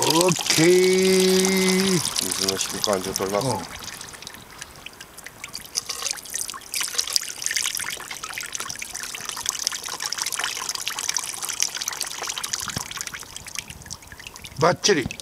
オッケー。水の引く感じを取ります、うん。バッチリ。